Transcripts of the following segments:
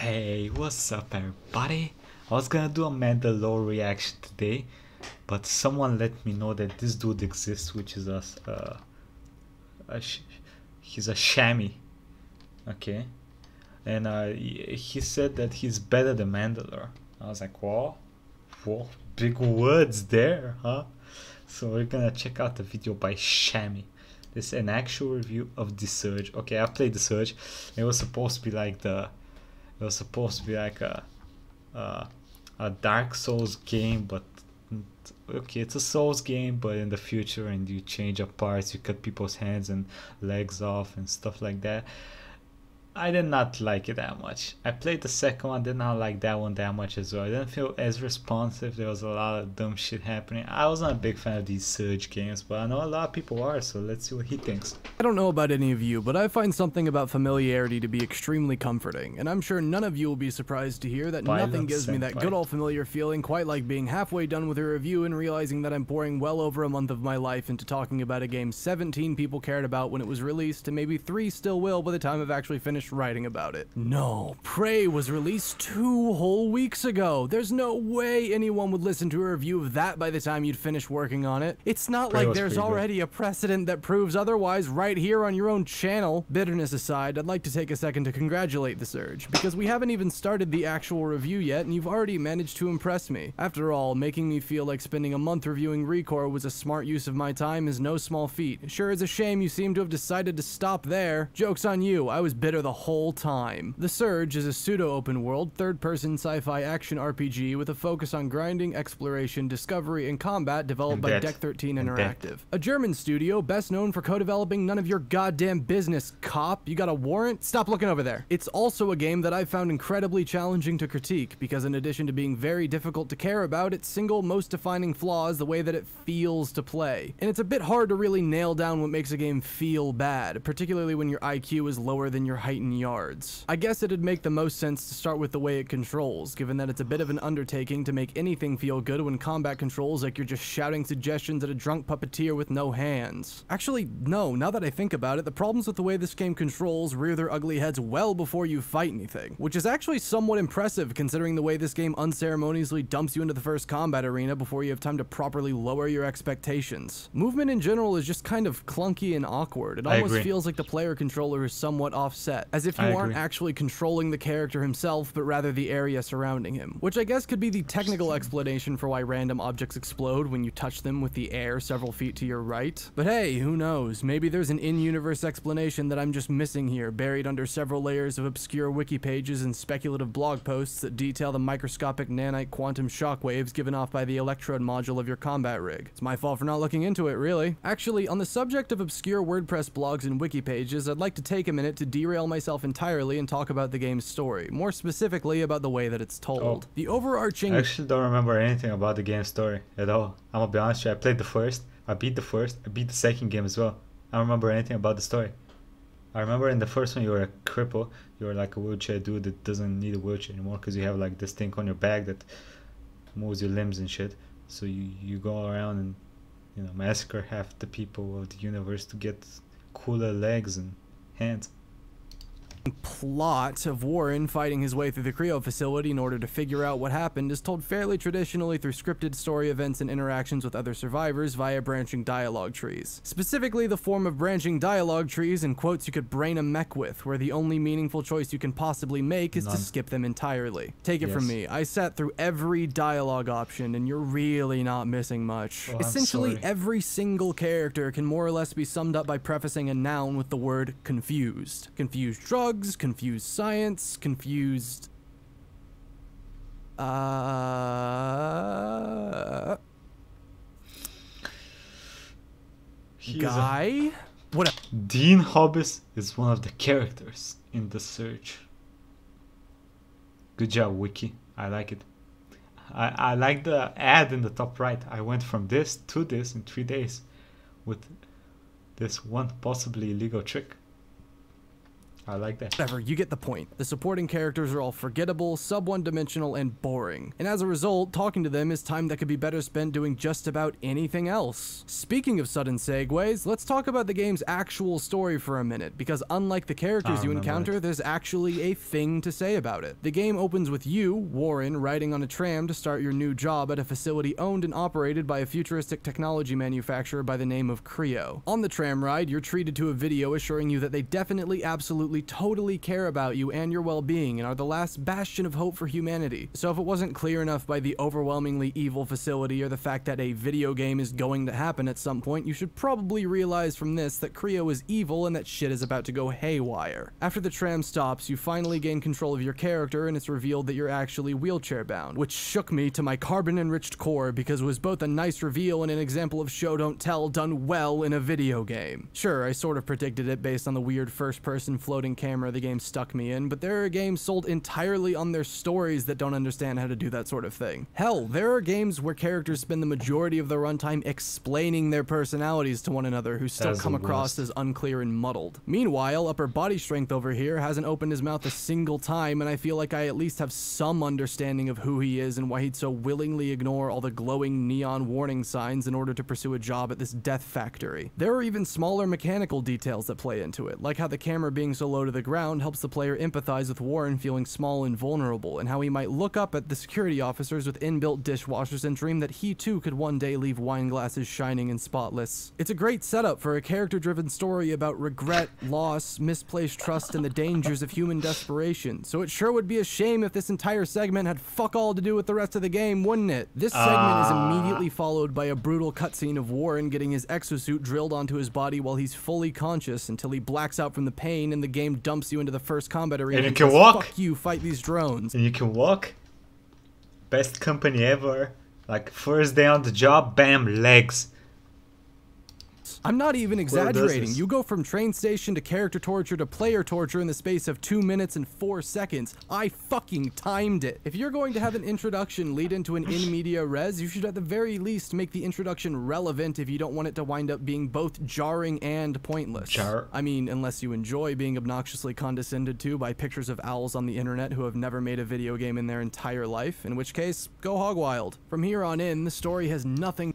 Hey, what's up everybody? I was gonna do a Mandalore reaction today, but someone let me know that this dude exists, which is a, uh, a he's a Shammy, okay, and uh, he, said that he's better than Mandalore. I was like, whoa, whoa, big words there, huh? So we're gonna check out the video by Shammy. This is an actual review of The Surge. Okay, I played The Surge. It was supposed to be like the it was supposed to be like a a, a Dark Souls game, but okay, it's a Souls game, but in the future, and you change up parts, you cut people's hands and legs off and stuff like that. I did not like it that much. I played the second one, did not like that one that much as well. I didn't feel as responsive. There was a lot of dumb shit happening. I was not a big fan of these Surge games, but I know a lot of people are, so let's see what he thinks. I don't know about any of you, but I find something about familiarity to be extremely comforting, and I'm sure none of you will be surprised to hear that Violent nothing gives me that good old familiar feeling quite like being halfway done with a review and realizing that I'm pouring well over a month of my life into talking about a game 17 people cared about when it was released, and maybe 3 still will by the time I've actually finished writing about it. No, Prey was released two whole weeks ago. There's no way anyone would listen to a review of that by the time you'd finish working on it. It's not Prey like there's pretty good. already a precedent that proves otherwise right here on your own channel. Bitterness aside, I'd like to take a second to congratulate The Surge, because we haven't even started the actual review yet, and you've already managed to impress me. After all, making me feel like spending a month reviewing ReCore was a smart use of my time is no small feat. Sure, it's a shame you seem to have decided to stop there. Joke's on you, I was bitter the whole time. The Surge is a pseudo-open world, third-person sci-fi action RPG with a focus on grinding, exploration, discovery, and combat developed And by. Deck 13 Interactive. A German studio best known for co-developing none of your goddamn business, cop. You got a warrant? Stop looking over there. It's also a game that I found incredibly challenging to critique because in addition to being very difficult to care about, its single most defining flaw is the way that it feels to play. And it's a bit hard to really nail down what makes a game feel bad, particularly when your IQ is lower than your height in yards. I guess it'd make the most sense to start with the way it controls, given that it's a bit of an undertaking to make anything feel good when combat controls like you're just shouting suggestions at a drunk puppeteer with no hands. Actually, no, now that I think about it, the problems with the way this game controls rear their ugly heads well before you fight anything, which is actually somewhat impressive considering the way this game unceremoniously dumps you into the first combat arena before you have time to properly lower your expectations. Movement in general is just kind of clunky and awkward. It almost feels like the player controller is somewhat offset, as if you I aren't agree. actually controlling the character himself, but rather the area surrounding him. Which I guess could be the technical explanation for why random objects explode when you touch them with the air several feet to your right. But hey, who knows? Maybe there's an in-universe explanation that I'm just missing here, buried under several layers of obscure wiki pages and speculative blog posts that detail the microscopic nanite quantum shockwaves given off by the electrode module of your combat rig. It's my fault for not looking into it, really. Actually, on the subject of obscure WordPress blogs and wiki pages, I'd like to take a minute to derail myself entirely and talk about the game's story, more specifically about the way that it's told. Oh. The overarching I actually don't remember anything about the game's story at all. I'm gonna be honest with you, I played the first, I beat the first, I beat the second game as well. I don't remember anything about the story. I remember in the first one you were a cripple, you were like a wheelchair dude that doesn't need a wheelchair anymore because you have like this thing on your back that moves your limbs and shit. So you, you go around and you know massacre half the people of the universe to get cooler legs and hands. Plot of Warren fighting his way through the Creo facility in order to figure out what happened is told fairly traditionally through scripted story events and interactions with other survivors via branching dialogue trees. Specifically, the form of branching dialogue trees and quotes you could brain a mech with, where the only meaningful choice you can possibly make is None. to skip them entirely. Take it from me, I sat through every dialogue option, and you're really not missing much. Oh, Essentially, every single character can more or less be summed up by prefacing a noun with the word confused. Confused drugs, confused science, confused. Uh. Is a- Guy? What a. Dean Hobbes is one of the characters in the Surge. Good job, Wiki. I like it. I, I like the ad in the top right. I went from this to this in three days with this one possibly illegal trick. I like that. Whatever, you get the point. The supporting characters are all forgettable, sub one dimensional, and boring. And as a result, talking to them is time that could be better spent doing just about anything else. Speaking of sudden segues, let's talk about the game's actual story for a minute, because unlike the characters ah, you encounter, it. there's actually a thing to say about it. The game opens with you, Warren, riding on a tram to start your new job at a facility owned and operated by a futuristic technology manufacturer by the name of Creo. On the tram ride, you're treated to a video assuring you that they definitely, absolutely, totally care about you and your well-being and are the last bastion of hope for humanity. So if it wasn't clear enough by the overwhelmingly evil facility or the fact that a video game is going to happen at some point, you should probably realize from this that Creo is evil and that shit is about to go haywire. After the tram stops, you finally gain control of your character and it's revealed that you're actually wheelchair bound, which shook me to my carbon enriched core because it was both a nice reveal and an example of show don't tell done well in a video game. Sure, I sort of predicted it based on the weird first person floating camera the game stuck me in, but there are games sold entirely on their stories that don't understand how to do that sort of thing. Hell, there are games where characters spend the majority of their runtime explaining their personalities to one another who still come across as unclear and muddled. Meanwhile, upper body strength over here hasn't opened his mouth a single time, and I feel like I at least have some understanding of who he is and why he'd so willingly ignore all the glowing neon warning signs in order to pursue a job at this death factory. There are even smaller mechanical details that play into it, like how the camera being so low to the ground helps the player empathize with Warren feeling small and vulnerable, and how he might look up at the security officers with inbuilt dishwashers and dream that he too could one day leave wine glasses shining and spotless. It's a great setup for a character driven story about regret, loss, misplaced trust, and the dangers of human desperation, so it sure would be a shame if this entire segment had fuck all to do with the rest of the game, wouldn't it? This segment is ah. immediately followed by a brutal cutscene of Warren getting his exosuit drilled onto his body while he's fully conscious until he blacks out from the pain and the game dumps you into the first combat arena And you can says, walk. Fuck you, fight these drones. And you can walk. Best company ever. Like first day on the job, bam, legs. I'm not even exaggerating. You go from train station to character torture to player torture in the space of 2 minutes and 4 seconds. I fucking timed it. If you're going to have an introduction lead into an in media res, you should at the very least make the introduction relevant if you don't want it to wind up being both jarring and pointless. Jar- I mean, unless you enjoy being obnoxiously condescended to by pictures of owls on the internet who have never made a video game in their entire life, in which case, go hog wild. From here on in, the story has nothing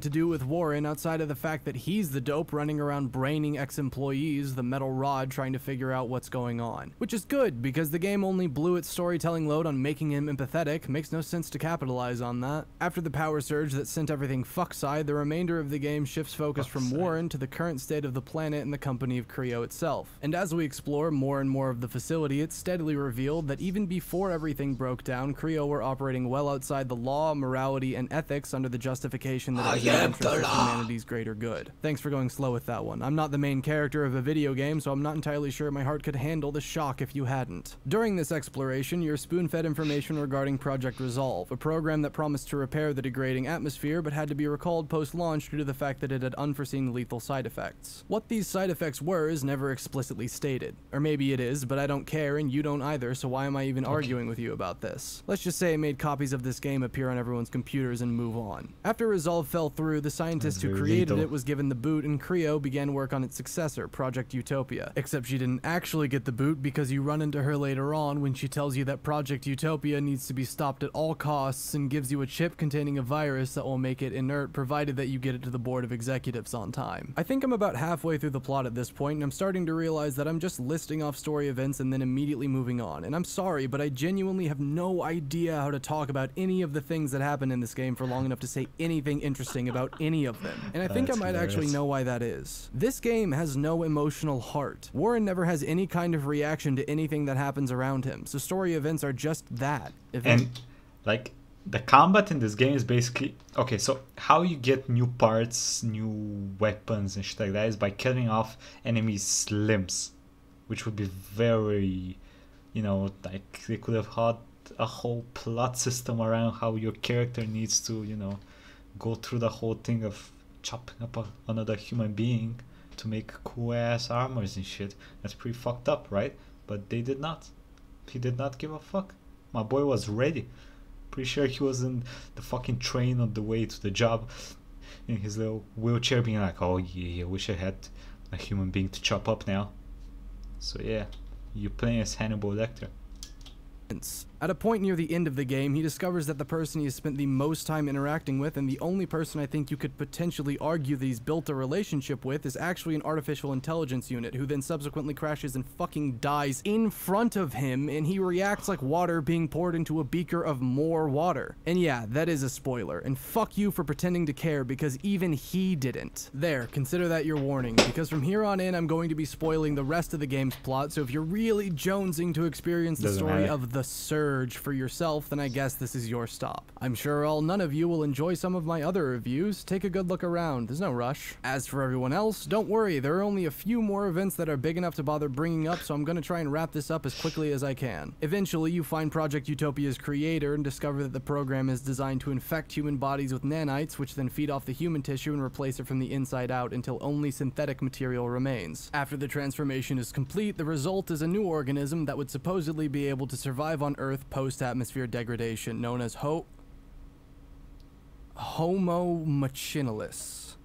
to do with Warren outside of the fact that he's the dope running around braining ex-employees the metal rod trying to figure out what's going on. Which is good, because the game only blew its storytelling load on making him empathetic, makes no sense to capitalize on that. After the power surge that sent everything fuckside, the remainder of the game shifts focus from. Warren to the current state of the planet and the company of Creo itself. And as we explore more and more of the facility, it's steadily revealed that even before everything broke down, Creo were operating well outside the law, morality, and ethics under the justification that it ah, the interest of humanity's greater good. Thanks for going slow with that one. I'm not the main character of a video game, so I'm not entirely sure my heart could handle the shock if you hadn't. During this exploration, you're spoon-fed information regarding Project Resolve, a program that promised to repair the degrading atmosphere but had to be recalled post-launch due to the fact that it had unforeseen lethal side effects. What these side effects were is never explicitly stated. Or maybe it is, but I don't care and you don't either, so why am I even arguing with you about this? Let's just say it made copies of this game appear on everyone's computers and move on. After Resolve fell through, the scientist who created lethal. it was given the boot and Creo began work on its successor, Project Utopia. Except she didn't actually get the boot because you run into her later on when she tells you that Project Utopia needs to be stopped at all costs and gives you a chip containing a virus that will make it inert provided that you get it to the board of executives on time. I think I'm about halfway through the plot at this point and I'm starting to realize that I'm just listing off story events and then immediately moving on. And I'm sorry, but I genuinely have no idea how to talk about any of the things that happen in this game for long enough to say anything interesting about any of them. And I think I might actually know why that is. This game has no emotional heart. Warren never has any kind of reaction to anything that happens around him, so story events are just that. Event. And like the combat in this game is basically okay. So how you get new parts, new weapons and shit like that is by killing off enemies' limbs, which would be very, you know, like they could have had a whole plot system around how your character needs to, you know, go through the whole thing of chopping up a, another human being to make cool ass armors and shit. That's pretty fucked up, right? But they did not. He did not give a fuck. My boy was ready. Pretty sure he was in the fucking train on the way to the job in his little wheelchair being like, oh yeah, I wish I had a human being to chop up now. So yeah, you're playing as Hannibal Lecter. At a point near the end of the game, he discovers that the person he has spent the most time interacting with, and the only person I think you could potentially argue that he's built a relationship with, is actually an artificial intelligence unit, who then subsequently crashes and fucking dies in front of him, and he reacts like water being poured into a beaker of more water. And yeah, that is a spoiler, and fuck you for pretending to care, because even he didn't. There, consider that your warning, because from here on in, I'm going to be spoiling the rest of the game's plot, so if you're really jonesing to experience the Doesn't story matter. of the Surge for yourself, then I guess this is your stop. I'm sure all none of you will enjoy some of my other reviews. Take a good look around, there's no rush. As for everyone else, don't worry, there are only a few more events that are big enough to bother bringing up, so I'm gonna try and wrap this up as quickly as I can. Eventually, you find Project Utopia's creator and discover that the program is designed to infect human bodies with nanites, which then feed off the human tissue and replace it from the inside out until only synthetic material remains. After the transformation is complete, the result is a new organism that would supposedly be able to survive on Earth post-atmosphere degradation, known as Ho... Homo machinalis.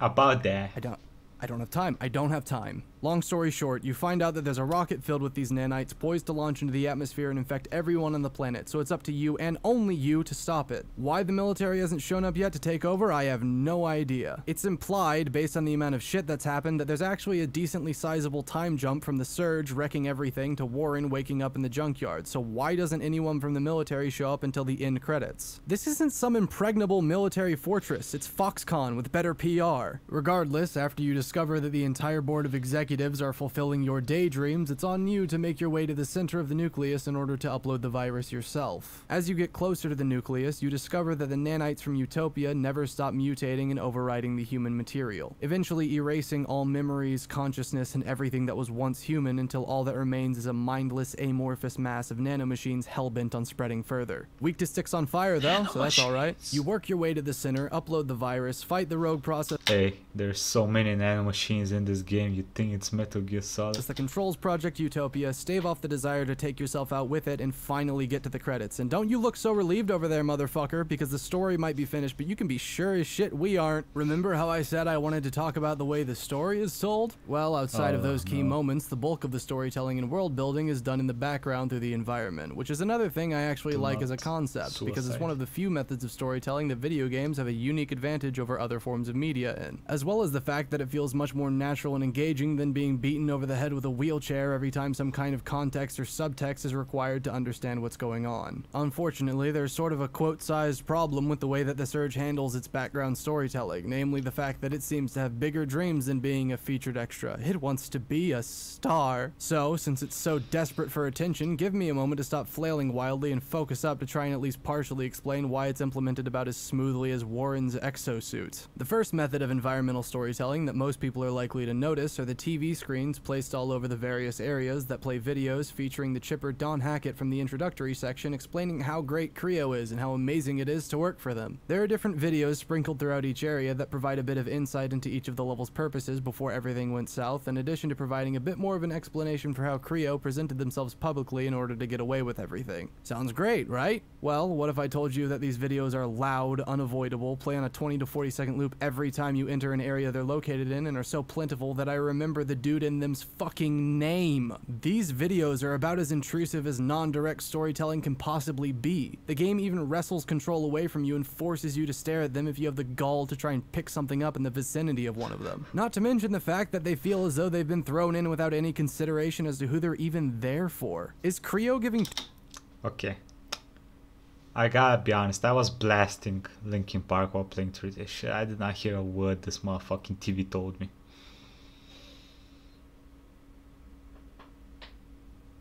About that. I don't... I don't have time. I don't have time. Long story short, you find out that there's a rocket filled with these nanites poised to launch into the atmosphere and infect everyone on the planet, so it's up to you and only you to stop it. Why the military hasn't shown up yet to take over, I have no idea. It's implied, based on the amount of shit that's happened, that there's actually a decently sizable time jump from the surge wrecking everything to Warren waking up in the junkyard, so why doesn't anyone from the military show up until the end credits? This isn't some impregnable military fortress, it's Foxconn with better PR. Regardless, after you discover that the entire board of executives are fulfilling your daydreams, it's on you to make your way to the center of the nucleus in order to upload the virus yourself. As you get closer to the nucleus, you discover that the nanites from Utopia never stop mutating and overriding the human material, eventually erasing all memories, consciousness, and everything that was once human until all that remains is a mindless, amorphous mass of nanomachines hell-bent on spreading further. Weak to sticks on fire though, so that's alright. You work your way to the center, upload the virus, fight the rogue process Hey, there's so many nanomachines in this game, you think it's Metal Gear Solid? that controls Project Utopia, stave off the desire to take yourself out with it, and finally get to the credits. And don't you look so relieved over there, motherfucker, because the story might be finished, but you can be sure as shit we aren't. Remember how I said I wanted to talk about the way the story is told? Well, outside of Oh, those key no. moments, the bulk of the storytelling and world building is done in the background through the environment, which is another thing I actually Do like as a concept, because it's one of the few methods of storytelling that video games have a unique advantage over other forms of media in, as well as the fact that it feels much more natural and engaging than being beaten over the head with a wheelchair every time some kind of context or subtext is required to understand what's going on. Unfortunately, there's sort of a quote-sized problem with the way that the Surge handles its background storytelling, namely the fact that it seems to have bigger dreams than being a featured extra. It wants to be a star. So, since it's so desperate for attention, give me a moment to stop flailing wildly and focus up to try and at least partially explain why it's implemented about as smoothly as Warren's exosuit. The first method of environmental storytelling that most people are likely to notice are the TV screens placed all over the various areas that play videos featuring the chipper Don Hackett from the introductory section explaining how great Creo is and how amazing it is to work for them. There are different videos sprinkled throughout each area that provide a bit of insight into each of the level's purposes before everything went south, in addition to providing a bit more of an explanation for how Creo presented themselves publicly in order to get away with everything. Sounds great, right? Well, what if I told you that these videos are loud, unavoidable, play on a 20 to 40 second loop every time you enter an area they're located in, and are so plentiful that I remember the dude in them's fucking name? These videos are about as intrusive as non-direct storytelling can possibly be. The game even wrestles control away from you and forces you to stare at them if you have the gall to try and pick something up in the vicinity of one of them. Not to mention the fact that they feel as though they've been thrown in without any consideration as to who they're even there for. Is Creo giving Okay. I gotta be honest, I was blasting Linkin Park while playing through this shit. I did not hear a word this motherfucking TV told me.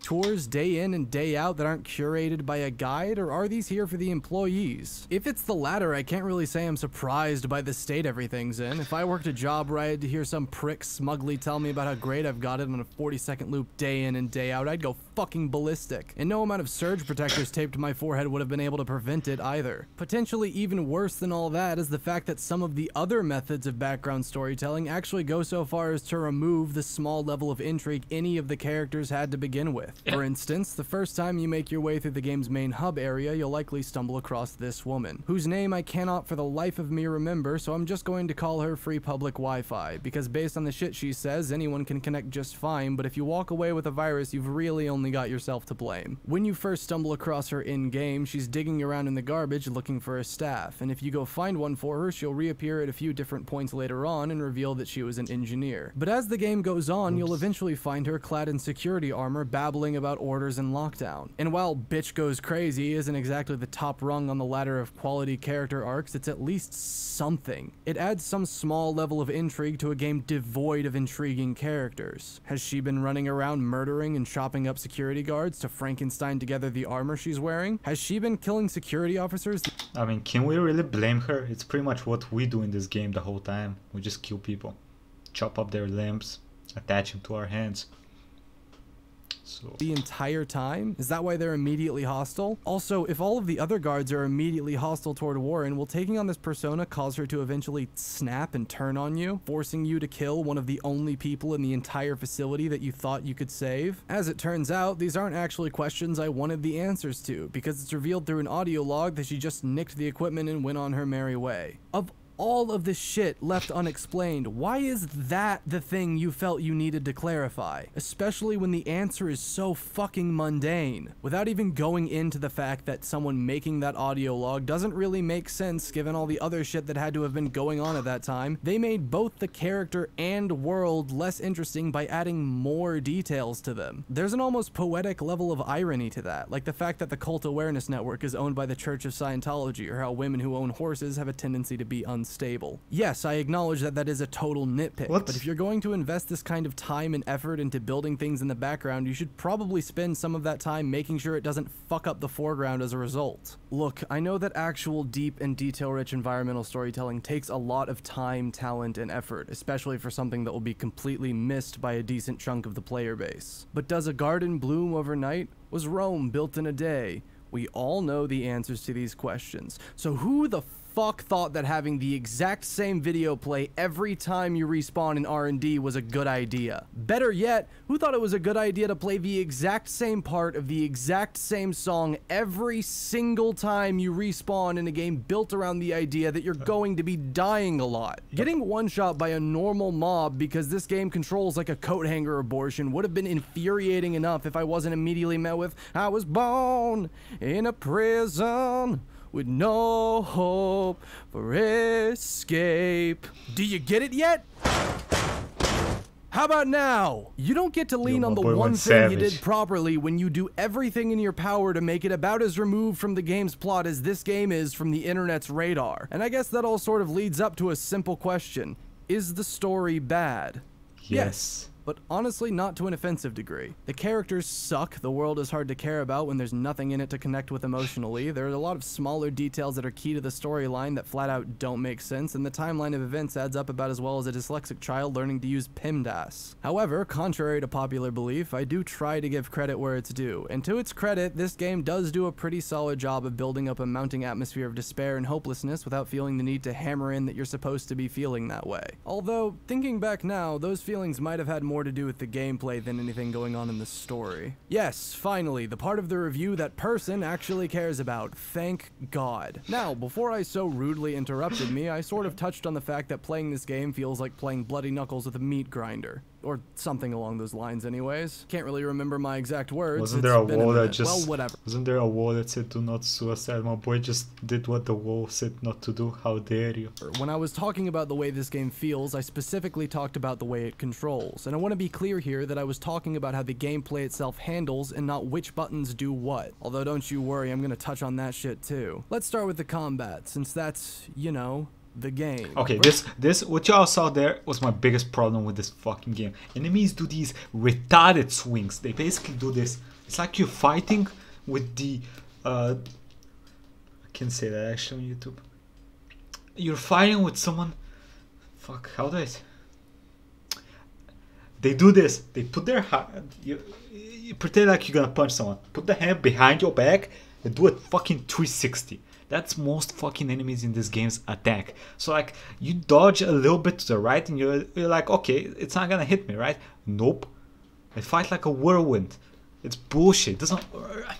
Tours day in and day out that aren't curated by a guide, or are these here for the employees? If it's the latter, I can't really say I'm surprised by the state everything's in. If I worked a job where I had to hear some prick smugly tell me about how great I've got it on a 40 second loop day in and day out, I'd go fucking ballistic. And no amount of surge protectors taped to my forehead would have been able to prevent it either. Potentially even worse than all that is the fact that some of the other methods of background storytelling actually go so far as to remove the small level of intrigue any of the characters had to begin with. For instance, the first time you make your way through the game's main hub area, you'll likely stumble across this woman, whose name I cannot for the life of me remember, so I'm just going to call her Free Public Wi-Fi, because based on the shit she says, anyone can connect just fine, but if you walk away with a virus, you've really only got yourself to blame. When you first stumble across her in-game, she's digging around in the garbage looking for a staff, and if you go find one for her, she'll reappear at a few different points later on and reveal that she was an engineer. But as the game goes on, you'll eventually find her clad in security armor babbling about orders and lockdown. And while Bitch Goes Crazy isn't exactly the top rung on the ladder of quality character arcs, it's at least something. It adds some small level of intrigue to a game devoid of intriguing characters. Has she been running around murdering and chopping up security guards to Frankenstein together the armor she's wearing? Has she been killing security officers? I mean, can we really blame her? It's pretty much what we do in this game the whole time. We just kill people, chop up their limbs, attach them to our hands. So. The entire time? Is that why they're immediately hostile? Also, if all of the other guards are immediately hostile toward Warren, will taking on this persona cause her to eventually snap and turn on you, forcing you to kill one of the only people in the entire facility that you thought you could save? As it turns out, these aren't actually questions I wanted the answers to, because it's revealed through an audio log that she just nicked the equipment and went on her merry way. Of all of this shit left unexplained. Why is that the thing you felt you needed to clarify? Especially when the answer is so fucking mundane. Without even going into the fact that someone making that audio log doesn't really make sense given all the other shit that had to have been going on at that time, they made both the character and world less interesting by adding more details to them. There's an almost poetic level of irony to that, like the fact that the Cult Awareness Network is owned by the Church of Scientology, or how women who own horses have a tendency to be unstable stable. Yes, I acknowledge that that is a total nitpick, what? but if you're going to invest this kind of time and effort into building things in the background, you should probably spend some of that time making sure it doesn't fuck up the foreground as a result. Look, I know that actual deep and detail-rich environmental storytelling takes a lot of time, talent, and effort, especially for something that will be completely missed by a decent chunk of the player base. But does a garden bloom overnight? Was Rome built in a day? We all know the answers to these questions. So who the fuck thought that having the exact same video play every time you respawn in R&D was a good idea? Better yet, who thought it was a good idea to play the exact same part of the exact same song every single time you respawn in a game built around the idea that you're going to be dying a lot? Getting one shot by a normal mob because this game controls like a coat hanger abortion would have been infuriating enough if I wasn't immediately met with, I was born in a prison with no hope for escape. Do you get it yet? How about now? You don't get to lean Yo, on the one thing savage. you did properly when you do everything in your power to make it about as removed from the game's plot as this game is from the internet's radar. And I guess that all sort of leads up to a simple question. Is the story bad? Yes. yes but honestly not to an offensive degree. The characters suck, the world is hard to care about when there's nothing in it to connect with emotionally, there are a lot of smaller details that are key to the storyline that flat out don't make sense, and the timeline of events adds up about as well as a dyslexic child learning to use PEMDAS. However, contrary to popular belief, I do try to give credit where it's due, and to its credit, this game does do a pretty solid job of building up a mounting atmosphere of despair and hopelessness without feeling the need to hammer in that you're supposed to be feeling that way. Although, thinking back now, those feelings might have had more to do with the gameplay than anything going on in the story. Yes, finally, the part of the review that person actually cares about. Thank God. Now, before I so rudely interrupted me, I sort of touched on the fact that playing this game feels like playing Bloody Knuckles with a meat grinder or something along those lines anyways. Can't really remember my exact words. Wasn't there a wall a that just well, whatever. Wasn't there a wall that said do not suicide? My boy just did what the wall said not to do. How dare you? When I was talking about the way this game feels, I specifically talked about the way it controls. And I want to be clear here that I was talking about how the gameplay itself handles and not which buttons do what. Although don't you worry, I'm going to touch on that shit too. Let's start with the combat since that's, you know, the game. Okay, this this what y'all saw there was my biggest problem with this fucking game. Enemies do these retarded swings. They basically do this. It's like you're fighting with the uh I can say that actually on YouTube. You're fighting with someone fuck, how do I say? They do this. They put their hand you, you pretend like you're gonna punch someone. Put the hand behind your back and do a fucking 360 that's most fucking enemies in this game's attack. So like you dodge a little bit to the right and you're, you're like, okay, it's not gonna hit me, right? Nope. They fight like a whirlwind. It's bullshit. It doesn't.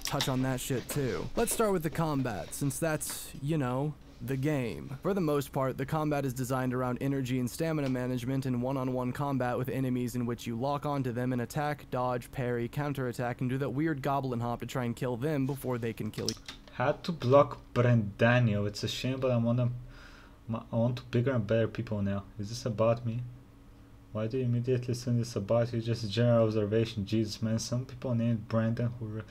touch on that shit too. Let's start with the combat, since that's, you know, the game. For the most part, the combat is designed around energy and stamina management and one-on-one combat with enemies in which you lock onto them and attack, dodge, parry, counterattack, and do that weird goblin hop to try and kill them before they can kill you. Had to block Brandaniel. It's a shame, but I want to. I want to bigger and better people now. Is this about me? Why do you immediately send this about you? Just a general observation. Jesus, man. Some people named Brandon who.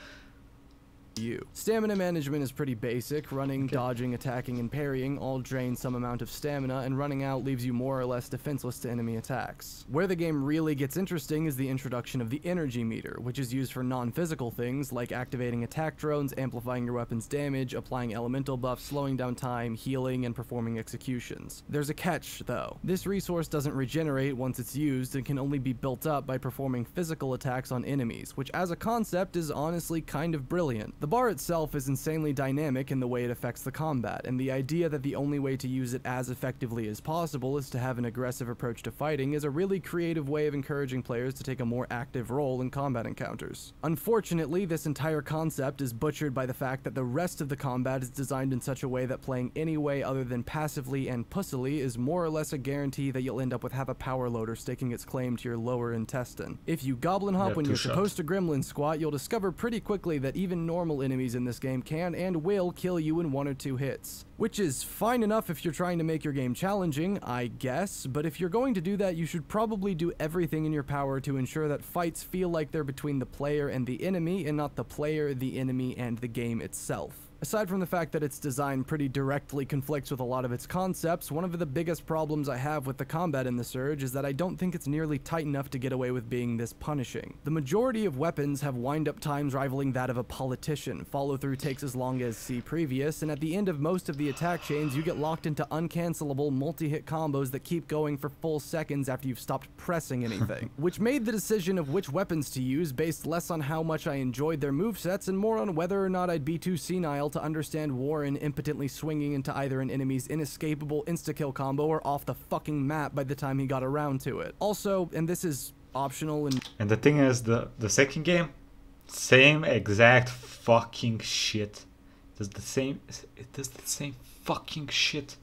You. Stamina management is pretty basic. Running, Okay. dodging, attacking, and parrying all drain some amount of stamina, and running out leaves you more or less defenseless to enemy attacks. Where the game really gets interesting is the introduction of the energy meter, which is used for non-physical things like activating attack drones, amplifying your weapon's damage, applying elemental buffs, slowing down time, healing, and performing executions. There's a catch, though. This resource doesn't regenerate once it's used and can only be built up by performing physical attacks on enemies, which as a concept is honestly kind of brilliant. The bar itself is insanely dynamic in the way it affects the combat, and the idea that the only way to use it as effectively as possible is to have an aggressive approach to fighting is a really creative way of encouraging players to take a more active role in combat encounters. Unfortunately, this entire concept is butchered by the fact that the rest of the combat is designed in such a way that playing any way other than passively and pussily is more or less a guarantee that you'll end up with half a power loader staking its claim to your lower intestine. If you goblin hop Yeah, when you're shots. supposed to gremlin squat, you'll discover pretty quickly that even normal enemies in this game can and will kill you in one or two hits. Which is fine enough if you're trying to make your game challenging, I guess, but if you're going to do that, you should probably do everything in your power to ensure that fights feel like they're between the player and the enemy and not the player, the enemy, and the game itself. Aside from the fact that its design pretty directly conflicts with a lot of its concepts, one of the biggest problems I have with the combat in the Surge is that I don't think it's nearly tight enough to get away with being this punishing. The majority of weapons have wind-up times rivaling that of a politician, follow-through takes as long as see previous, and at the end of most of the attack chains you get locked into uncancelable multi-hit combos that keep going for full seconds after you've stopped pressing anything, which made the decision of which weapons to use based less on how much I enjoyed their movesets and more on whether or not I'd be too senile to understand Warren impotently swinging into either an enemy's inescapable insta-kill combo or off the fucking map by the time he got around to it. Also, and this is optional and And the thing is, the the second game, same exact fucking shit. It does the same. It does the same fucking shit.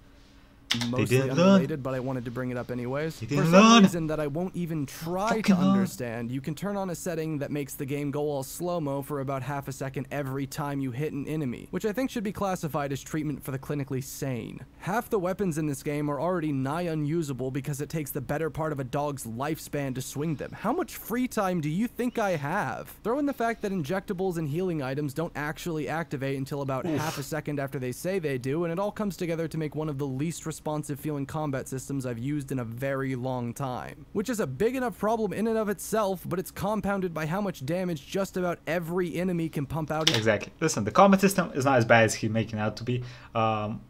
Mostly didn't learn. unrelated, but I wanted to bring it up anyways. They For didn't some learn. reason that I won't even try Fucking to learn. understand, you can turn on a setting that makes the game go all slow-mo for about half a second every time you hit an enemy, which I think should be classified as treatment for the clinically sane. Half the weapons in this game are already nigh unusable because it takes the better part of a dog's lifespan to swing them. How much free time do you think I have? Throw in the fact that injectables and healing items don't actually activate until about half a second after they say they do, and it all comes together to make one of the least responsive feeling combat systems I've used in a very long time. Which is a big enough problem in and of itself, but it's compounded by how much damage just about every enemy can pump out. Exactly. Listen, the combat system is not as bad as he's making out to be. Um,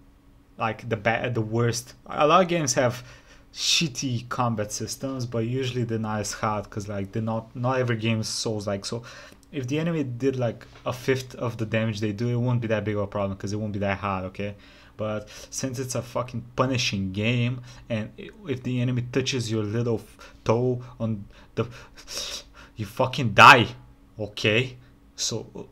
like the bad, the worst. A lot of games have shitty combat systems, but usually they're not as hard because like they're not. Not every game is Souls like. So if the enemy did like a fifth of the damage they do, it won't be that big of a problem because it won't be that hard. Okay. But since it's a fucking punishing game, and if the enemy touches your little toe on the, you fucking die. Okay. So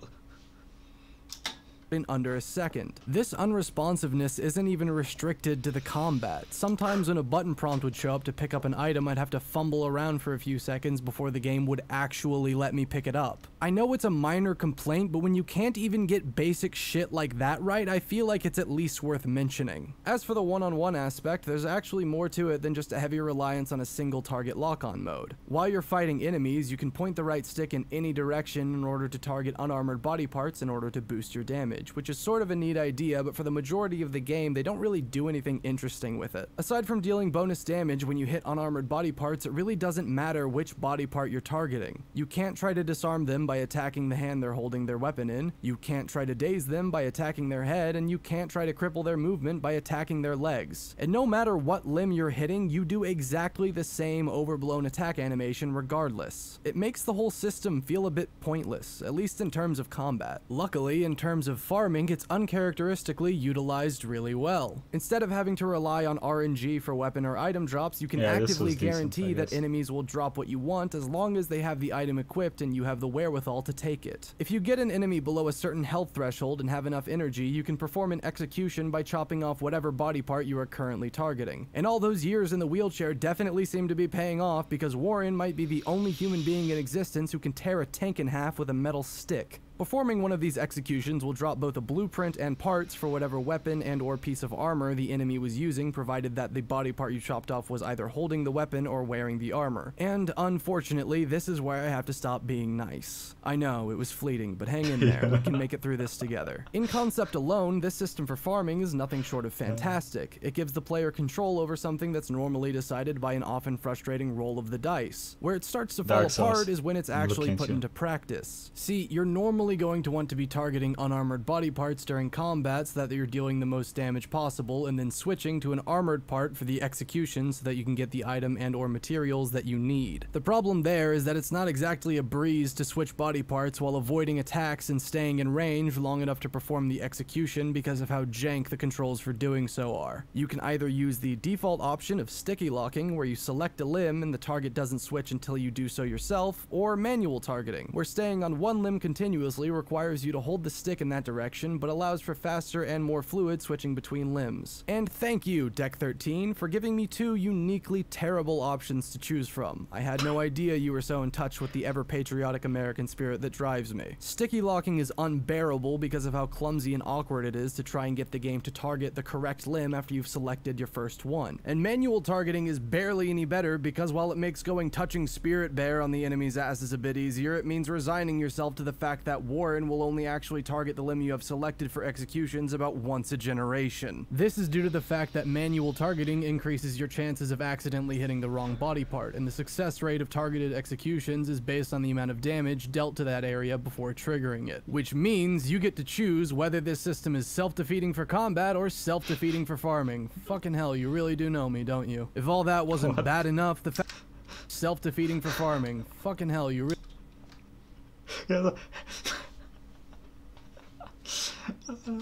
in under a second. This unresponsiveness isn't even restricted to the combat. Sometimes when a button prompt would show up to pick up an item, I'd have to fumble around for a few seconds before the game would actually let me pick it up. I know it's a minor complaint, but when you can't even get basic shit like that right, I feel like it's at least worth mentioning. As for the one-on-one aspect, there's actually more to it than just a heavy reliance on a single target lock-on mode. While you're fighting enemies, you can point the right stick in any direction in order to target unarmored body parts in order to boost your damage, which is sort of a neat idea, but for the majority of the game, they don't really do anything interesting with it. Aside from dealing bonus damage when you hit unarmored body parts, it really doesn't matter which body part you're targeting. You can't try to disarm them by attacking the hand they're holding their weapon in, you can't try to daze them by attacking their head, and you can't try to cripple their movement by attacking their legs. And no matter what limb you're hitting, you do exactly the same overblown attack animation regardless. It makes the whole system feel a bit pointless, at least in terms of combat. Luckily, in terms of farming, it's uncharacteristically utilized really well. Instead of having to rely on RNG for weapon or item drops, you can Yeah, actively was decent, guarantee that enemies will drop what you want as long as they have the item equipped and you have the wherewithal to take it. If you get an enemy below a certain health threshold and have enough energy, you can perform an execution by chopping off whatever body part you are currently targeting. And all those years in the wheelchair definitely seem to be paying off because Warren might be the only human being in existence who can tear a tank in half with a metal stick. Performing one of these executions will drop both a blueprint and parts for whatever weapon and or piece of armor the enemy was using provided that the body part you chopped off was either holding the weapon or wearing the armor. And unfortunately, this is where I have to stop being nice. I know, it was fleeting, but hang in there, we can make it through this together. In concept alone, this system for farming is nothing short of fantastic. It gives the player control over something that's normally decided by an often frustrating roll of the dice. Where it starts to fall Dark apart is when it's actually looking put into practice. See, you're normally going to want to be targeting unarmored body parts during combat so that you're dealing the most damage possible, and then switching to an armored part for the execution so that you can get the item and or materials that you need. The problem there is that it's not exactly a breeze to switch body parts while avoiding attacks and staying in range long enough to perform the execution because of how jank the controls for doing so are. You can either use the default option of sticky locking where you select a limb and the target doesn't switch until you do so yourself, or manual targeting, where staying on one limb continuously requires you to hold the stick in that direction but allows for faster and more fluid switching between limbs. And thank you, Deck 13, for giving me two uniquely terrible options to choose from. I had no idea you were so in touch with the ever patriotic American spirit that drives me. Sticky locking is unbearable because of how clumsy and awkward it is to try and get the game to target the correct limb after you've selected your first one. And manual targeting is barely any better because while it makes going touching spirit bear on the enemy's asses a bit easier, it means resigning yourself to the fact that Warren will only actually target the limb you have selected for executions about once a generation. This is due to the fact that manual targeting increases your chances of accidentally hitting the wrong body part, and the success rate of targeted executions is based on the amount of damage dealt to that area before triggering it. Which means you get to choose whether this system is self-defeating for combat or self-defeating for farming. Fucking hell, you really do know me, don't you? If all that wasn't bad enough, the fact self-defeating for farming. Fucking hell, you really 那个。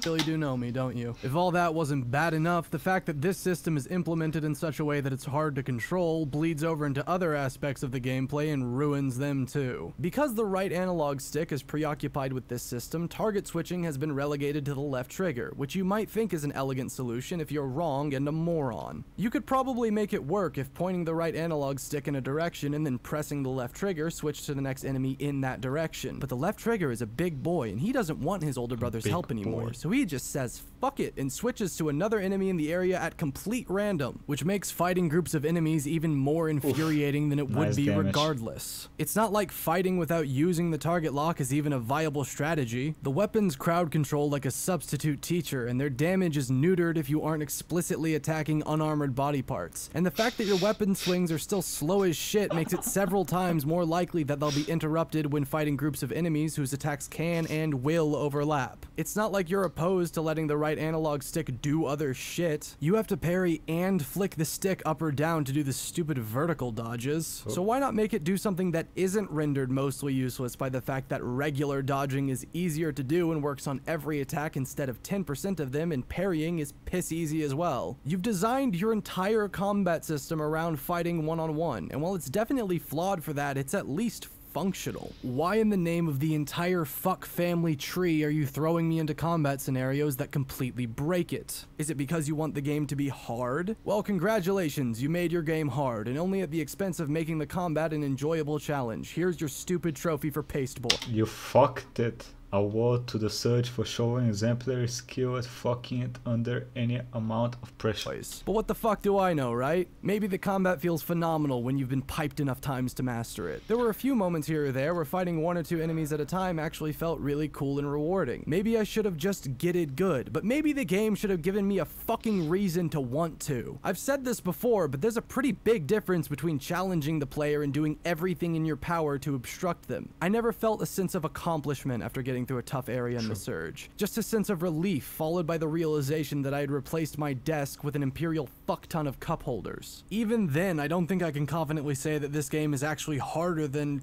Really do know me, don't you? If all that wasn't bad enough, the fact that this system is implemented in such a way that it's hard to control bleeds over into other aspects of the gameplay and ruins them too. Because the right analog stick is preoccupied with this system, target switching has been relegated to the left trigger, which you might think is an elegant solution if you're wrong and a moron. You could probably make it work if pointing the right analog stick in a direction and then pressing the left trigger switched to the next enemy in that direction. But the left trigger is a big boy and he doesn't want his older brother's help anymore, so he just says fuck it and switches to another enemy in the area at complete random, which makes fighting groups of enemies even more infuriating than it would Nice be damage. regardless. It's not like fighting without using the target lock is even a viable strategy. The weapons crowd control like a substitute teacher, and their damage is neutered if you aren't explicitly attacking unarmored body parts. And the fact that your weapon swings are still slow as shit makes it several times more likely that they'll be interrupted when fighting groups of enemies whose attacks can and will overlap. It's not like you're opposed to letting the right analog stick do other shit. You have to parry and flick the stick up or down to do the stupid vertical dodges. So oh. why not make it do something that isn't rendered mostly useless by the fact that regular dodging is easier to do and works on every attack instead of 10% of them and parrying is piss easy as well. You've designed your entire combat system around fighting one-on-one, and while it's definitely flawed for that, it's at least functional. Why in the name of the entire fuck family tree are you throwing me into combat scenarios that completely break it? Is it because you want the game to be hard? Well, congratulations, you made your game hard, and only at the expense of making the combat an enjoyable challenge. Here's your stupid trophy for pasteboard. You fucked it. Award to the Surge for showing exemplary skill at fucking it under any amount of pressure. But what the fuck do I know, right? Maybe the combat feels phenomenal when you've been piped enough times to master it. There were a few moments here or there where fighting one or two enemies at a time actually felt really cool and rewarding. Maybe I should have just gitted good, but maybe the game should have given me a fucking reason to want to. I've said this before, but there's a pretty big difference between challenging the player and doing everything in your power to obstruct them. I never felt a sense of accomplishment after getting through a tough area in the surge. Just a sense of relief, followed by the realization that I had replaced my desk with an imperial fuck ton of cup holders. Even then, I don't think I can confidently say that this game is actually harder than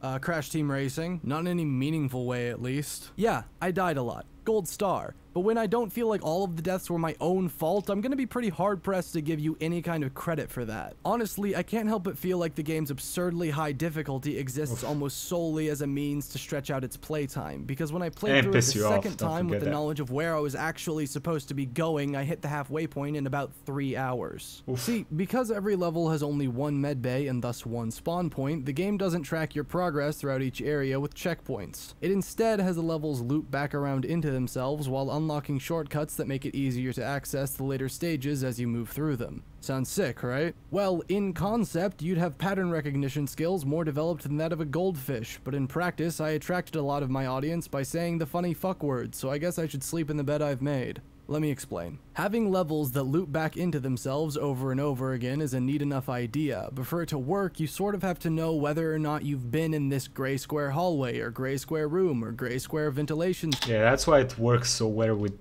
Uh, Crash Team Racing, not in any meaningful way at least. Yeah, I died a lot. Gold star. But when I don't feel like all of the deaths were my own fault, I'm gonna be pretty hard pressed to give you any kind of credit for that. Honestly, I can't help but feel like the game's absurdly high difficulty exists almost solely as a means to stretch out its playtime, because when I played through it the you off, second time with the that. knowledge of where I was actually supposed to be going, I hit the halfway point in about three hours. See, because every level has only one med bay and thus one spawn point, the game doesn't track your progress throughout each area with checkpoints. It instead has the levels loop back around into themselves while unlocking shortcuts that make it easier to access the later stages as you move through them. Sounds sick, right? Well, in concept, you'd have pattern recognition skills more developed than that of a goldfish, but in practice, I attracted a lot of my audience by saying the funny fuck words, so I guess I should sleep in the bed I've made. Let me explain. Having levels that loop back into themselves over and over again is a neat enough idea, but for it to work, you sort of have to know whether or not you've been in this gray square hallway, or gray square room, or gray square ventilation Yeah, that's why it works so well with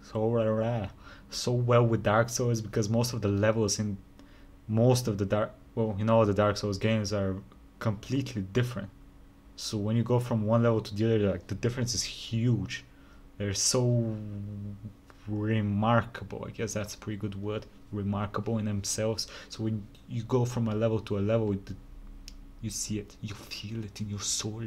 so so well with Dark Souls because most of the levels in most of the dark well, you know the Dark Souls games are completely different. So when you go from one level to the other, like the difference is huge. They're so remarkable. I guess that's a pretty good word. Remarkable in themselves. So when you go from a level to a level, you see it, you feel it in your soul.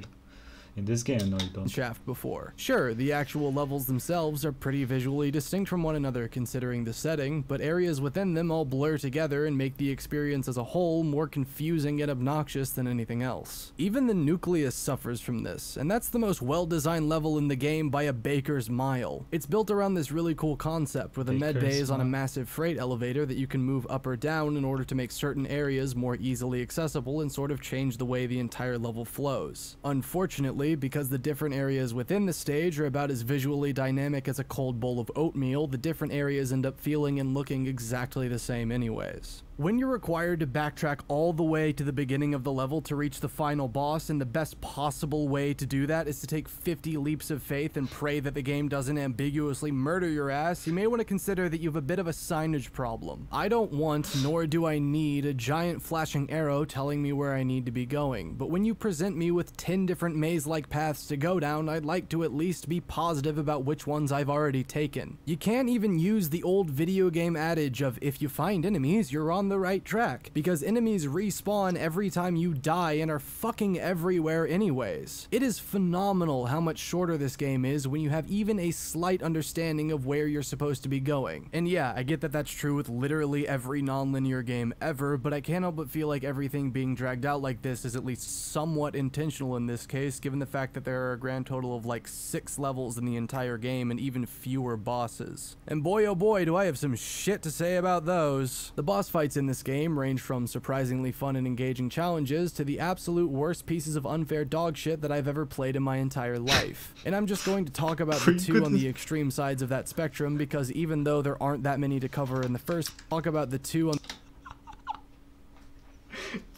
In this game, no, you don't. shaft before. Sure, the actual levels themselves are pretty visually distinct from one another considering the setting, but areas within them all blur together and make the experience as a whole more confusing and obnoxious than anything else. Even the nucleus suffers from this, and that's the most well-designed level in the game by a baker's mile. It's built around this really cool concept where the med bay is on a massive freight elevator that you can move up or down in order to make certain areas more easily accessible and sort of change the way the entire level flows. Unfortunately, because the different areas within the stage are about as visually dynamic as a cold bowl of oatmeal, the different areas end up feeling and looking exactly the same anyways. When you're required to backtrack all the way to the beginning of the level to reach the final boss, and the best possible way to do that is to take 50 leaps of faith and pray that the game doesn't ambiguously murder your ass, you may want to consider that you have a bit of a signage problem. I don't want, nor do I need, a giant flashing arrow telling me where I need to be going, but when you present me with 10 different maze-like paths to go down, I'd like to at least be positive about which ones I've already taken. You can't even use the old video game adage of if you find enemies, you're on the right track, because enemies respawn every time you die and are fucking everywhere anyways. It is phenomenal how much shorter this game is when you have even a slight understanding of where you're supposed to be going. And yeah, I get that that's true with literally every non-linear game ever, but I can't help but feel like everything being dragged out like this is at least somewhat intentional in this case, given the fact that there are a grand total of like six levels in the entire game and even fewer bosses. And boy oh boy, do I have some shit to say about those. The boss fights in this game range from surprisingly fun and engaging challenges to the absolute worst pieces of unfair dog shit that I've ever played in my entire life. And I'm just going to talk about the two on the extreme sides of that spectrum because even though there aren't that many to cover in the first, talk about the two on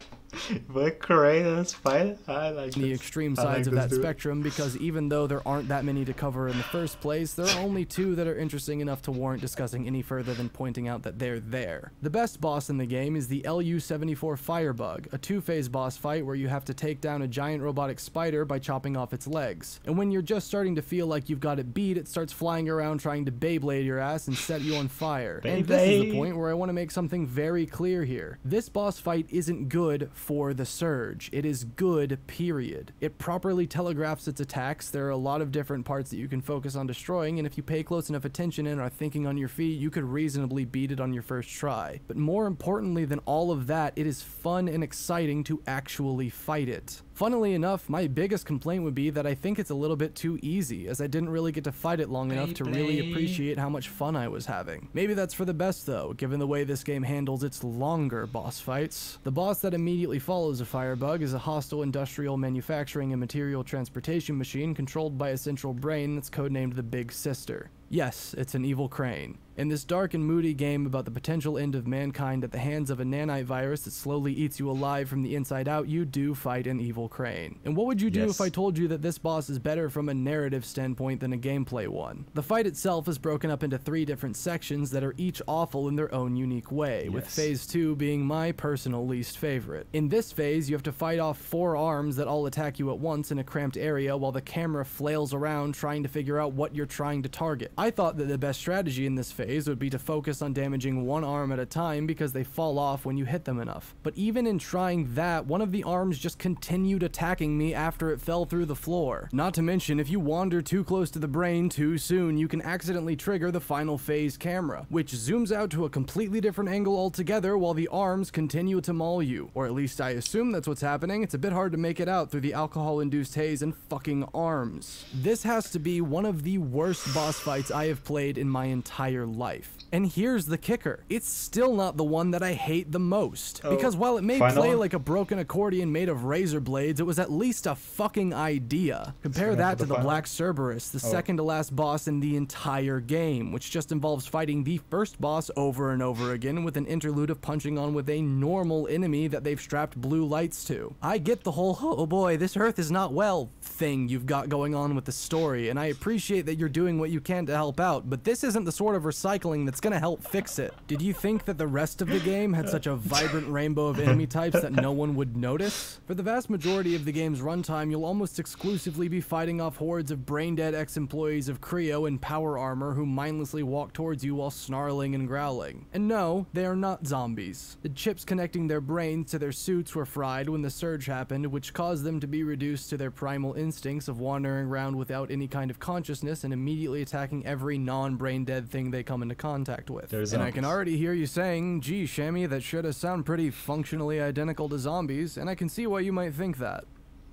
but great, that's fine. I like the this. extreme I like sides of that spectrum because even though there aren't that many to cover in the first place, there are only two that are interesting enough to warrant discussing any further than pointing out that they're there. The best boss in the game is the LU-74 Firebug, a two-phase boss fight where you have to take down a giant robotic spider by chopping off its legs. And when you're just starting to feel like you've got it beat, it starts flying around trying to Beyblade your ass and set you on fire. And this is the point where I want to make something very clear here. This boss fight isn't good for the Surge. It is good, period. It properly telegraphs its attacks. There are a lot of different parts that you can focus on destroying, and if you pay close enough attention and are thinking on your feet, you could reasonably beat it on your first try. But more importantly than all of that, it is fun and exciting to actually fight it. Funnily enough, my biggest complaint would be that I think it's a little bit too easy, as I didn't really get to fight it long enough to really appreciate how much fun I was having. Maybe that's for the best though, given the way this game handles its longer boss fights. The boss that immediately follows a Firebug is a hostile industrial manufacturing and material transportation machine controlled by a central brain that's codenamed the Big Sister. Yes, it's an evil crane. In this dark and moody game about the potential end of mankind at the hands of a nanite virus that slowly eats you alive from the inside out, you do fight an evil crane. And what would you do Yes. if I told you that this boss is better from a narrative standpoint than a gameplay one? The fight itself is broken up into three different sections that are each awful in their own unique way, with phase 2 being my personal least favorite. In this phase, you have to fight off four arms that all attack you at once in a cramped area while the camera flails around trying to figure out what you're trying to target. I thought that the best strategy in this phase would be to focus on damaging one arm at a time because they fall off when you hit them enough. But even in trying that, one of the arms just continued attacking me after it fell through the floor. Not to mention, if you wander too close to the brain too soon, you can accidentally trigger the final phase camera, which zooms out to a completely different angle altogether while the arms continue to maul you. Or at least I assume that's what's happening. It's a bit hard to make it out through the alcohol-induced haze and fucking arms. This has to be one of the worst boss fights I have played in my entire life. And here's the kicker. It's still not the one that I hate the most. Oh, because while it may play one? like a broken accordion made of razor blades, it was at least a fucking idea. Compare that to to the the? Black Cerberus, the Oh. second to last boss in the entire game, which just involves fighting the first boss over and over again with an interlude of punching on with a normal enemy that they've strapped blue lights to. I get the whole, oh boy, this Earth is not well thing you've got going on with the story, and I appreciate that you're doing what you can to help out, but this isn't the sort of recycling that's gonna help fix it. Did you think that the rest of the game had such a vibrant rainbow of enemy types that no one would notice? For the vast majority of the game's runtime, you'll almost exclusively be fighting off hordes of brain-dead ex-employees of Creo in power armor who mindlessly walk towards you while snarling and growling. And no, they are not zombies. The chips connecting their brains to their suits were fried when the surge happened, which caused them to be reduced to their primal instincts of wandering around without any kind of consciousness and immediately attacking every non-brain dead thing they come into contact with. They're and I can already hear you saying, gee, Shammy, that should does sound pretty functionally identical to zombies, and I can see why you might think that.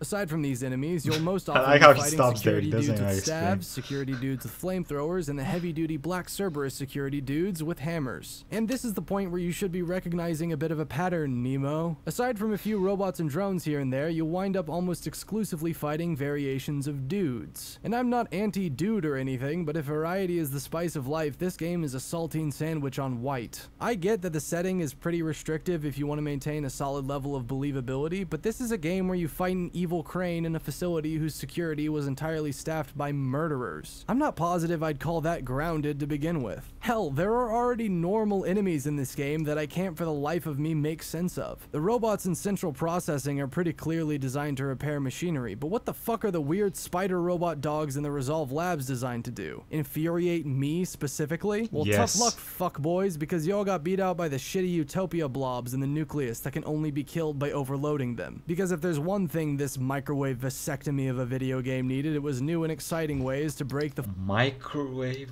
Aside from these enemies, you'll most often like be fighting there, security dudes with explain. stabs, security dudes with flamethrowers, and the heavy-duty Black Cerberus security dudes with hammers. And this is the point where you should be recognizing a bit of a pattern, Nemo. Aside from a few robots and drones here and there, you'll wind up almost exclusively fighting variations of dudes. And I'm not anti-dude or anything, but if variety is the spice of life, this game is a saltine sandwich on white. I get that the setting is pretty restrictive if you want to maintain a solid level of believability, but this is a game where you fight an evil crane in a facility whose security was entirely staffed by murderers. I'm not positive I'd call that grounded to begin with. Hell, there are already normal enemies in this game that I can't for the life of me make sense of. The robots in central processing are pretty clearly designed to repair machinery, but what the fuck are the weird spider robot dogs in the Resolve Labs designed to do? Infuriate me specifically? Well, Yes. tough luck, fuck boys, because y'all got beat out by the shitty utopia blobs in the nucleus that can only be killed by overloading them. Because if there's one thing this microwave vasectomy of a video game needed, it was new and exciting ways to break the Microwave.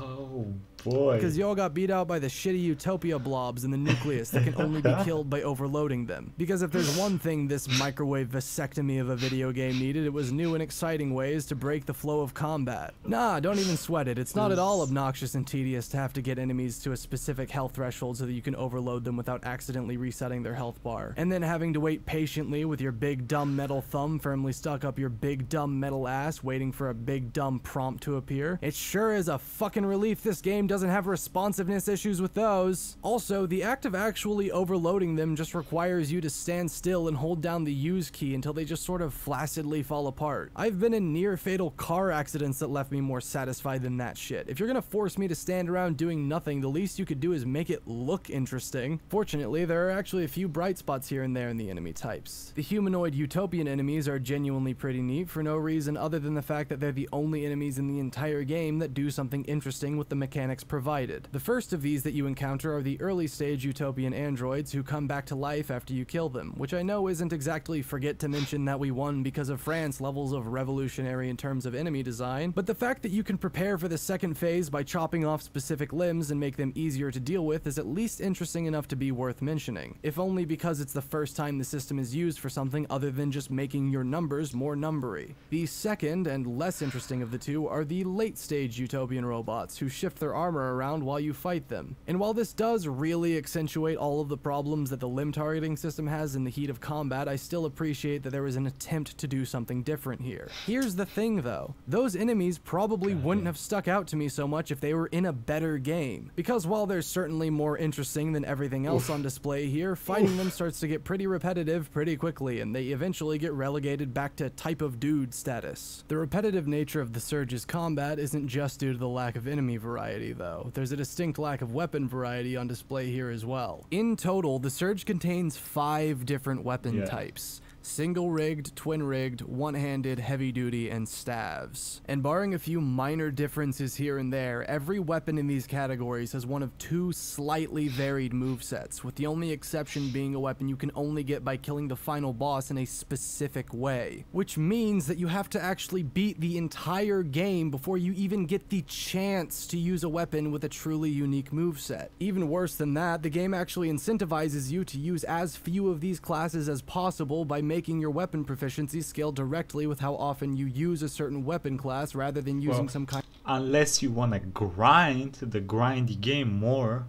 Oh boy. because y'all got beat out by the shitty utopia blobs in the nucleus that can only be killed by overloading them. Because if there's one thing this microwave vasectomy of a video game needed, it was new and exciting ways to break the flow of combat. Nah, don't even sweat it. It's not at all obnoxious and tedious to have to get enemies to a specific health threshold so that you can overload them without accidentally resetting their health bar. And then having to wait patiently with your big dumb metal thumb firmly stuck up your big dumb metal ass waiting for a big dumb prompt to appear. It sure is a fucking relief this game doesn't have responsiveness issues with those. Also, the act of actually overloading them just requires you to stand still and hold down the use key until they just sort of flaccidly fall apart. I've been in near fatal car accidents that left me more satisfied than that shit. If you're gonna force me to stand around doing nothing, the least you could do is make it look interesting. Fortunately, there are actually a few bright spots here and there in the enemy types. The humanoid utopian enemies are genuinely pretty neat for no reason other than the fact that they're the only enemies in the entire game that do something interesting with the mechanics provided. The first of these that you encounter are the early stage utopian androids who come back to life after you kill them, which I know isn't exactly forget to mention that we won because of France levels of revolutionary in terms of enemy design, but the fact that you can prepare for the second phase by chopping off specific limbs and make them easier to deal with is at least interesting enough to be worth mentioning, if only because it's the first time the system is used for something other than just making your numbers more numbery. The second and less interesting of the two are the late stage utopian robots who shift their armor around while you fight them. And while this does really accentuate all of the problems that the limb targeting system has in the heat of combat, I still appreciate that there was an attempt to do something different here. Here's the thing though, those enemies probably wouldn't have stuck out to me so much if they were in a better game. Because while they're certainly more interesting than everything else on display here, fighting them starts to get pretty repetitive pretty quickly, and they eventually get relegated back to type of dude status. The repetitive nature of the Surge's combat isn't just due to the lack of enemy variety though, there's a distinct lack of weapon variety on display here as well. In total, the Surge contains five different weapon Yeah. types single rigged, twin rigged, one handed, heavy duty, and staves. And barring a few minor differences here and there, every weapon in these categories has one of two slightly varied movesets, with the only exception being a weapon you can only get by killing the final boss in a specific way. Which means that you have to actually beat the entire game before you even get the chance to use a weapon with a truly unique moveset. Even worse than that, the game actually incentivizes you to use as few of these classes as possible by making your weapon proficiency scale directly with how often you use a certain weapon class rather than using Well, some kind Unless you want to grind the grindy game more.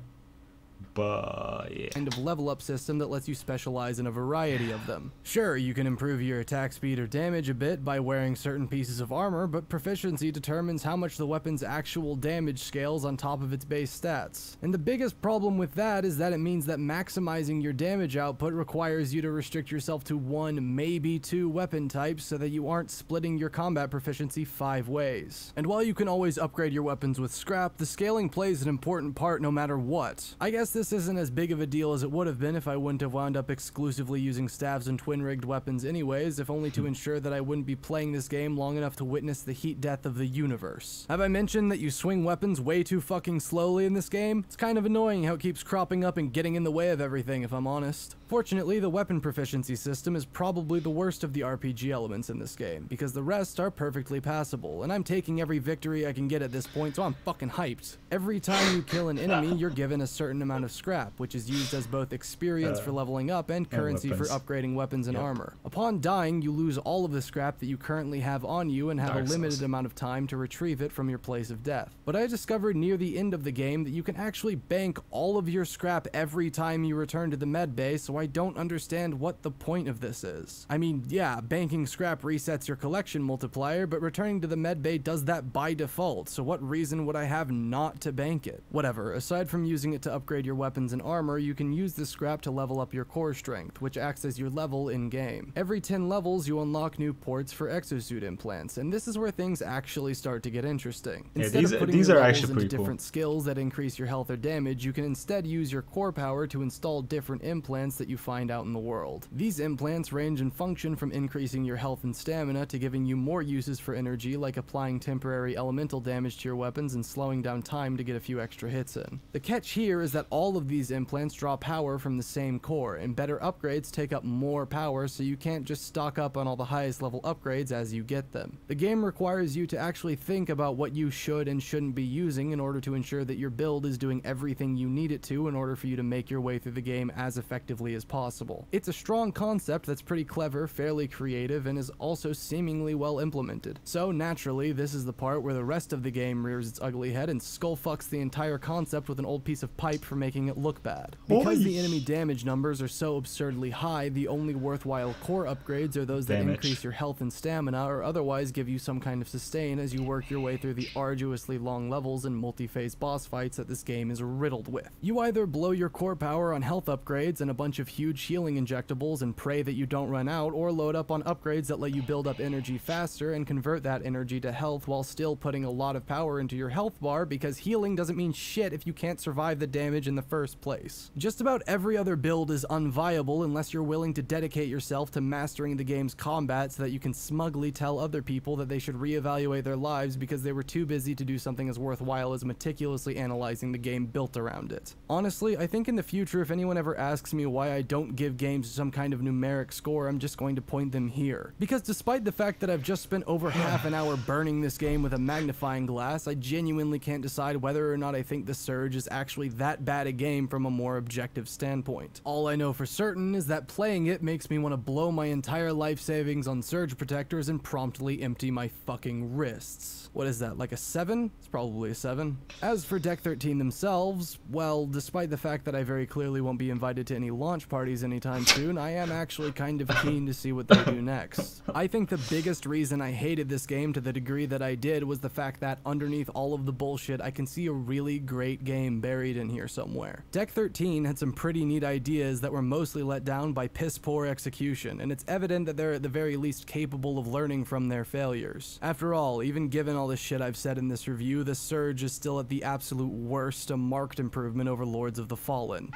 Yeah. kind of level up system that lets you specialize in a variety of them. Sure, you can improve your attack speed or damage a bit by wearing certain pieces of armor, but proficiency determines how much the weapon's actual damage scales on top of its base stats. And the biggest problem with that is that it means that maximizing your damage output requires you to restrict yourself to one, maybe two weapon types so that you aren't splitting your combat proficiency five ways. And while you can always upgrade your weapons with scrap, the scaling plays an important part no matter what. I guess this isn't as big of a deal as it would have been if I wouldn't have wound up exclusively using staves and twin rigged weapons anyways, if only to hmm. ensure that I wouldn't be playing this game long enough to witness the heat death of the universe. Have I mentioned that you swing weapons way too fucking slowly in this game? It's kind of annoying how it keeps cropping up and getting in the way of everything if I'm honest. Fortunately, the weapon proficiency system is probably the worst of the RPG elements in this game, because the rest are perfectly passable, and I'm taking every victory I can get at this point, so I'm fucking hyped. Every time you kill an enemy, you're given a certain amount of scrap, which is used as both experience for leveling up and currency for upgrading weapons and Yep. armor. Upon dying, you lose all of the scrap that you currently have on you and have Dark a limited amount of time to retrieve it from your place of death. But I discovered near the end of the game that you can actually bank all of your scrap every time you return to the med bay, so I don't understand what the point of this is. I mean, yeah, banking scrap resets your collection multiplier, but returning to the med bay does that by default, so what reason would I have not to bank it? Whatever, aside from using it to upgrade your weapons and armor, you can use this scrap to level up your core strength, which acts as your level in game. Every 10 levels, you unlock new ports for exosuit implants, and this is where things actually start to get interesting. Yeah, Instead these- of putting these your are levels into pretty cool. different skills that increase your health or damage, you can instead use your core power to install different implants that you find out in the world. These implants range in function from increasing your health and stamina to giving you more uses for energy, like applying temporary elemental damage to your weapons and slowing down time to get a few extra hits in. The catch here is that all of these implants draw power from the same core, and better upgrades take up more power, so you can't just stock up on all the highest level upgrades as you get them. The game requires you to actually think about what you should and shouldn't be using in order to ensure that your build is doing everything you need it to in order for you to make your way through the game as effectively as possible. It's a strong concept that's pretty clever, fairly creative, and is also seemingly well implemented. So naturally, this is the part where the rest of the game rears its ugly head and skull fucks the entire concept with an old piece of pipe for making it look bad. Because the enemy damage numbers are so absurdly high, the only worthwhile core upgrades are those that Damage. increase your health and stamina or otherwise give you some kind of sustain as you work your way through the arduously long levels and multi-phase boss fights that this game is riddled with. You either blow your core power on health upgrades and a bunch of huge healing injectables and pray that you don't run out, or load up on upgrades that let you build up energy faster and convert that energy to health while still putting a lot of power into your health bar because healing doesn't mean shit if you can't survive the damage in the first place. Just about every other build is unviable unless you're willing to dedicate yourself to mastering the game's combat so that you can smugly tell other people that they should reevaluate their lives because they were too busy to do something as worthwhile as meticulously analyzing the game built around it. Honestly, I think in the future if anyone ever asks me why I don't give games some kind of numeric score, I'm just going to point them here. Because despite the fact that I've just spent over half an hour burning this game with a magnifying glass, I genuinely can't decide whether or not I think The Surge is actually that bad a game from a more objective standpoint. All I know for certain is that playing it makes me want to blow my entire life savings on surge protectors and promptly empty my fucking wrists. What is that, like a 7? It's probably a 7. As for Deck 13 themselves, well, despite the fact that I very clearly won't be invited to any launch parties anytime soon, I am actually kind of keen to see what they do next. I think the biggest reason I hated this game to the degree that I did was the fact that underneath all of the bullshit, I can see a really great game buried in here somewhere. Deck 13 had some pretty neat ideas that were mostly let down by piss poor execution, and it's evident that they're at the very least capable of learning from their failures. After all, even given all the shit I've said in this review, the Surge is still at the absolute worst, a marked improvement over Lords of the Fallen.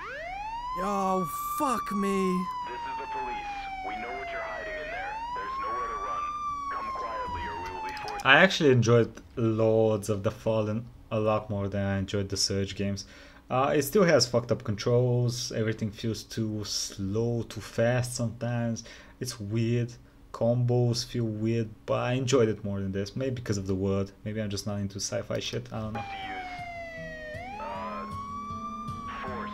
Oh, fuck me. This is the police. We know what you're hiding in there. There's nowhere to run. Come quietly or we will be forced. I actually enjoyed Lords of the Fallen a lot more than I enjoyed the Surge games. Uh, it still has fucked up controls, everything feels too slow, too fast sometimes. It's weird. Combos feel weird, but I enjoyed it more than this. Maybe because of the word. Maybe I'm just not into sci-fi shit. I don't know. to use force.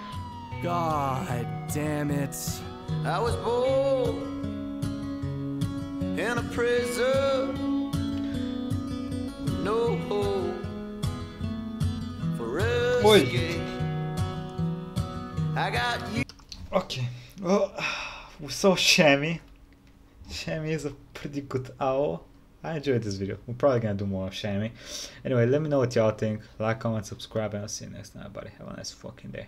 God damn it. I was born in a prison. No hope for escape. I got you. Okay. Well, so Shammy. Shammy is a pretty good owl. I enjoyed this video. We're probably gonna do more of Shammy. Anyway, let me know what y'all think. Like, comment, subscribe, and I'll see you next time, buddy. Have a nice fucking day.